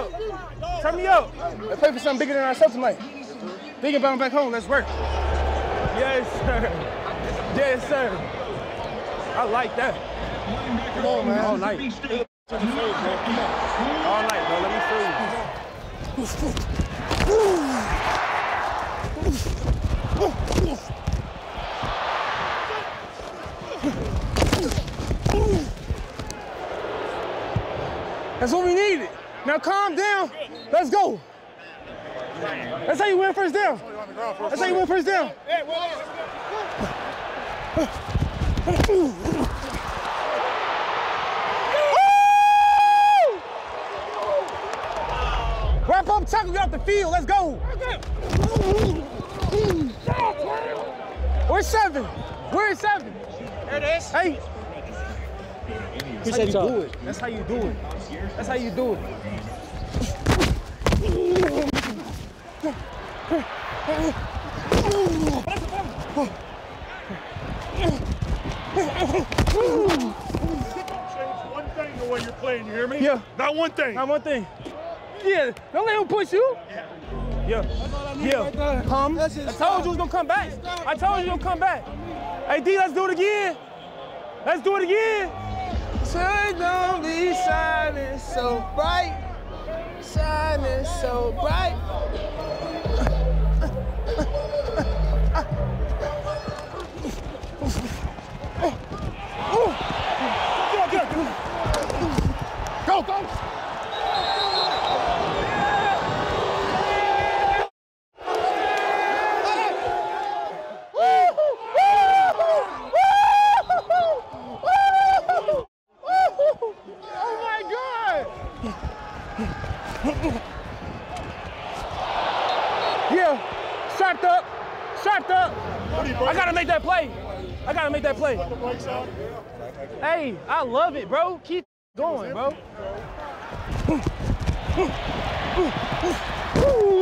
up. Turn me up. Let's play for something bigger than ourselves tonight. Thinking about back home. Let's work. Yes, sir. Yes, sir. I like that. Come on, man. All night. All night, bro. Let me feel you. That's what we needed. Now calm down. Let's go. That's how you win first down. That's how you win first down. Wrap up, tackle, get off the field. Let's go. Where's seven? Where's seven? There it is. Hey. That's how you do it. That's how you do it. That's how you do it. One thing the way you're playing, you hear me? Yeah. Not one thing. Not one thing. Yeah, don't let him push you. Yeah. Yeah. Come. I told you he was gonna come back. I told you he was gonna come back. Hey D, let's do it again. Let's do it again. Turn on be shining so bright. Shining so bright. Yeah, strapped up, strapped up. I gotta make that play. I gotta make that play. Hey, I love it, bro. Keep going, bro. Ooh.